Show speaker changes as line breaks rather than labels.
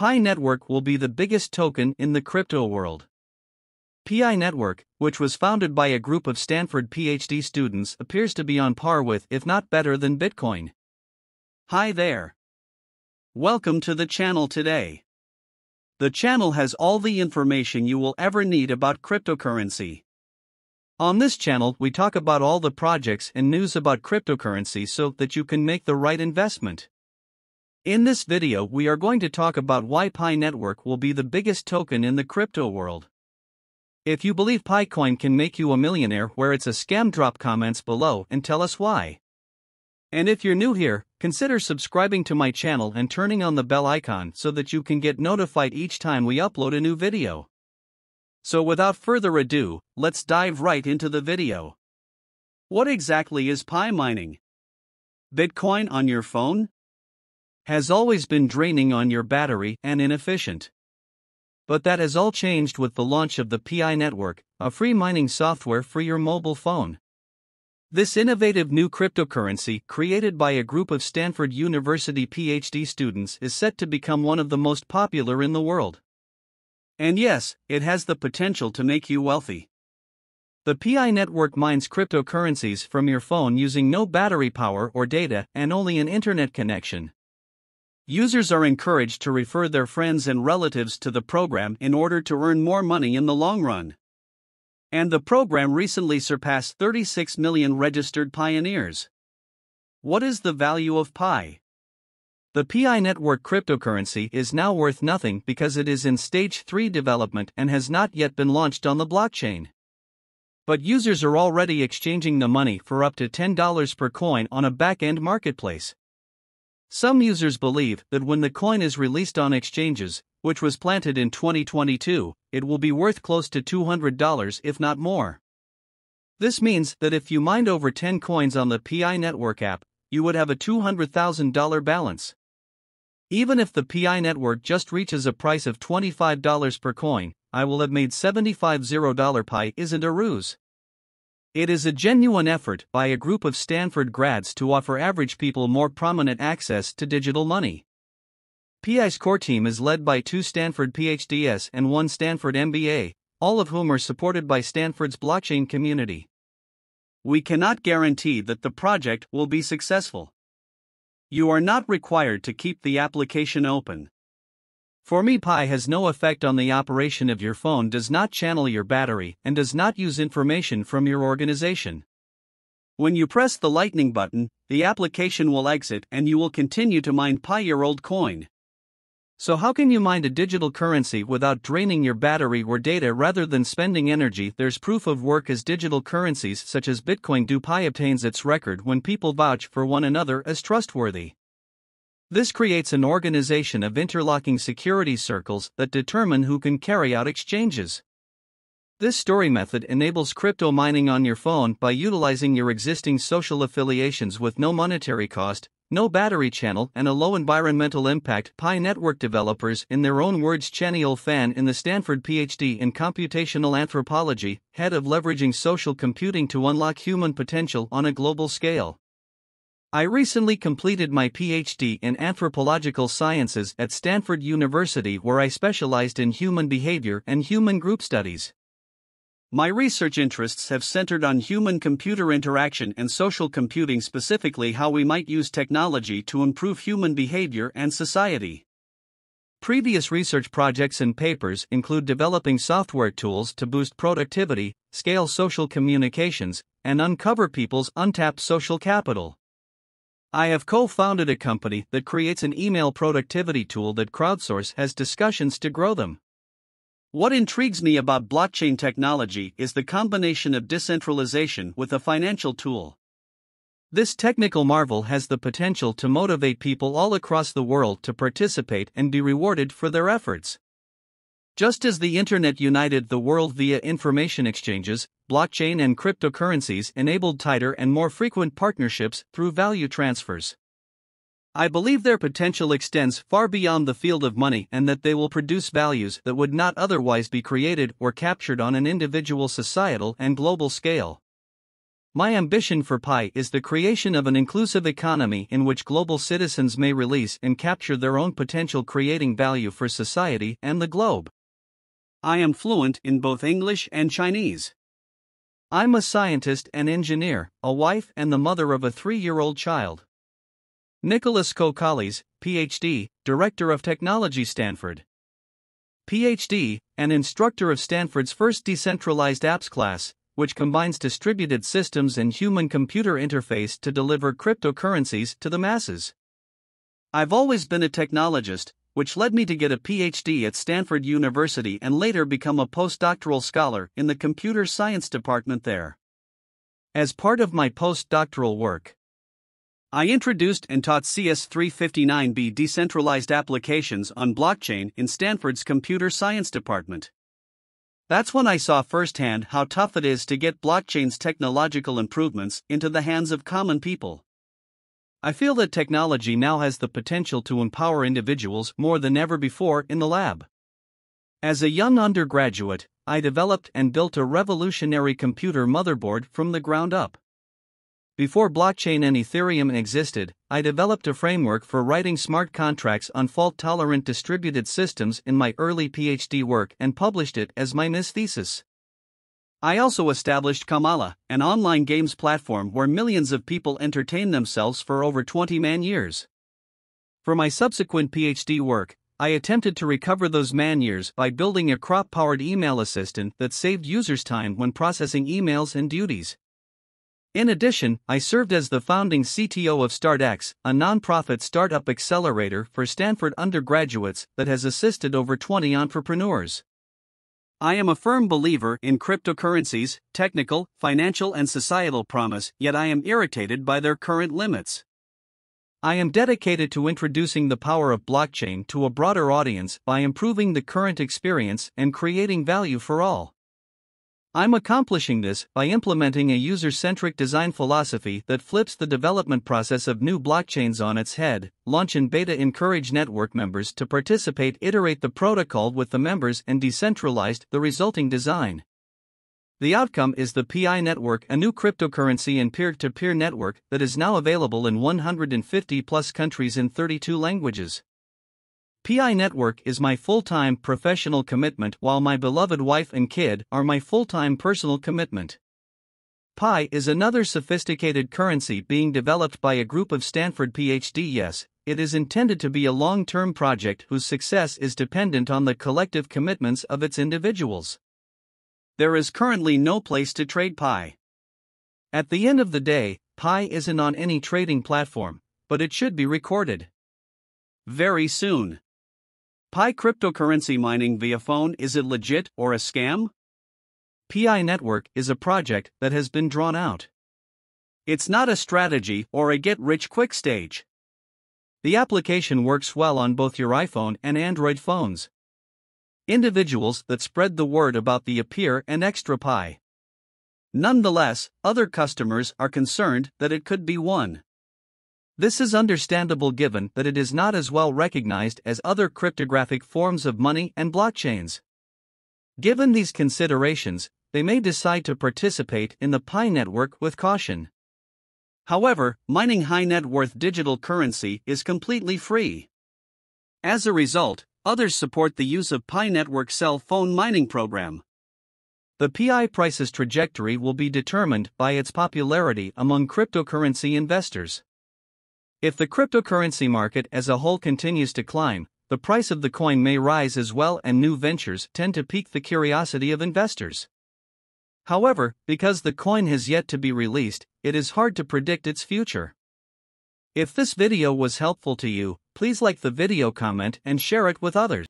Pi Network will be the biggest token in the crypto world. Pi Network, which was founded by a group of Stanford PhD students, appears to be on par with, if not better than, Bitcoin. Hi there. Welcome to the channel today. The channel has all the information you will ever need about cryptocurrency. On this channel, we talk about all the projects and news about cryptocurrency so that you can make the right investment. In this video, we are going to talk about why Pi Network will be the biggest token in the crypto world. If you believe PiCoin can make you a millionaire where it's a scam, drop comments below and tell us why. And if you're new here, consider subscribing to my channel and turning on the bell icon so that you can get notified each time we upload a new video. So without further ado, let's dive right into the video. What exactly is Pi mining? Bitcoin on your phone? Has always been draining on your battery and inefficient. But that has all changed with the launch of the Pi network, a free mining software for your mobile phone. This innovative new cryptocurrency, created by a group of Stanford University PhD students, is set to become one of the most popular in the world. And yes, it has the potential to make you wealthy. The Pi network mines cryptocurrencies from your phone using no battery power or data and only an internet connection. Users are encouraged to refer their friends and relatives to the program in order to earn more money in the long run. And the program recently surpassed 36 million registered pioneers. What is the value of Pi? The Pi network cryptocurrency is now worth nothing because it is in stage 3 development and has not yet been launched on the blockchain. But users are already exchanging the money for up to $10 per coin on a back end marketplace. Some users believe that when the coin is released on exchanges, which was planted in 2022, it will be worth close to $200 if not more. This means that if you mined over 10 coins on the Pi network app, you would have a $200,000 balance. Even if the Pi network just reaches a price of $25 per coin, I will have made 75 $0 Pi isn't a ruse. It is a genuine effort by a group of Stanford grads to offer average people more prominent access to digital money. Pi's core team is led by two Stanford PhDs and one Stanford MBA, all of whom are supported by Stanford's blockchain community. We cannot guarantee that the project will be successful. You are not required to keep the application open. For me, Pi has no effect on the operation of your phone, does not channel your battery, and does not use information from your organization. When you press the lightning button, the application will exit and you will continue to mine Pi your old coin. So, how can you mine a digital currency without draining your battery or data rather than spending energy? There's proof of work as digital currencies such as Bitcoin do. Pi obtains its record when people vouch for one another as trustworthy. This creates an organization of interlocking security circles that determine who can carry out exchanges. This story method enables crypto mining on your phone by utilizing your existing social affiliations with no monetary cost, no battery channel, and a low environmental impact. Pi network developers, in their own words, Chengdiao Fan in the Stanford PhD in computational anthropology, head of leveraging social computing to unlock human potential on a global scale. I recently completed my PhD in anthropological sciences at Stanford University, where I specialized in human behavior and human group studies. My research interests have centered on human computer interaction and social computing, specifically, how we might use technology to improve human behavior and society. Previous research projects and papers include developing software tools to boost productivity, scale social communications, and uncover people's untapped social capital. I have co founded a company that creates an email productivity tool that crowdsource has discussions to grow them. What intrigues me about blockchain technology is the combination of decentralization with a financial tool. This technical marvel has the potential to motivate people all across the world to participate and be rewarded for their efforts. Just as the Internet united the world via information exchanges, blockchain and cryptocurrencies enabled tighter and more frequent partnerships through value transfers. I believe their potential extends far beyond the field of money and that they will produce values that would not otherwise be created or captured on an individual societal and global scale. My ambition for Pi is the creation of an inclusive economy in which global citizens may release and capture their own potential, creating value for society and the globe.
I am fluent in both English and Chinese.
I'm a scientist and engineer, a wife, and the mother of a three year old child. Nicholas Kokkalis, PhD, Director of Technology, Stanford. PhD, and instructor of Stanford's first decentralized apps class, which combines distributed systems and human computer interface to deliver cryptocurrencies to the masses. I've always been a technologist, which led me to get a PhD at Stanford University and later become a postdoctoral scholar in the computer science department there. As part of my postdoctoral work, I introduced and taught CS359B decentralized applications on blockchain in Stanford's computer science department. That's when I saw firsthand how tough it is to get blockchain's technological improvements into the hands of common people. I feel that technology now has the potential to empower individuals more than ever before in the lab. As a young undergraduate, I developed and built a revolutionary computer motherboard from the ground up. Before blockchain and Ethereum existed, I developed a framework for writing smart contracts on fault tolerant distributed systems in my early PhD work and published it as my Ms. thesis. I also established Kamala, an online games platform where millions of people entertain themselves for over 20 man years. For my subsequent PhD work, I attempted to recover those man years by building a crop powered email assistant that saved users time when processing emails and duties. In addition, I served as the founding CTO of StartX, a nonprofit startup accelerator for Stanford undergraduates that has assisted over 20 entrepreneurs. I am a firm believer in cryptocurrencies, technical, financial, and societal promise, yet I am irritated by their current limits. I am dedicated to introducing the power of blockchain to a broader audience by improving the current experience and creating value for all. I'm accomplishing this by implementing a user centric design philosophy that flips the development process of new blockchains on its head. Launch and beta encourage network members to participate, iterate the protocol with the members, and decentralized the resulting design. The outcome is the PI network, a new cryptocurrency and peer to peer network that is now available in 150 plus countries in 32 languages. PI Network is my full time professional commitment, while my beloved wife and kid are my full time personal commitment. Pi is another sophisticated currency being developed by a group of Stanford PhD. Yes, it is intended to be a long term project whose success is dependent on the collective commitments of its individuals. There is currently no place to trade Pi. At the end of the day, Pi isn't on any trading platform, but it should be recorded. Very soon. Pi cryptocurrency mining via phone is it legit or a scam? PI Network is a project that has been drawn out. It's not a strategy or a get rich quick stage. The application works well on both your iPhone and Android phones. Individuals that spread the word about the Appear and Extra Pi. Nonetheless, other customers are concerned that it could be one. This is understandable given that it is not as well recognized as other cryptographic forms of money and blockchains. Given these considerations, they may decide to participate in the Pi network with caution. However, mining high net worth digital currency is completely free. As a result, others support the use of Pi network cell phone mining program. The PI price's trajectory will be determined by its popularity among cryptocurrency investors. If the cryptocurrency market as a whole continues to climb, the price of the coin may rise as well, and new ventures tend to pique the curiosity of investors. However, because the coin has yet to be released, it is hard to predict its future. If this video was helpful to you, please like the video, comment, and share it with others.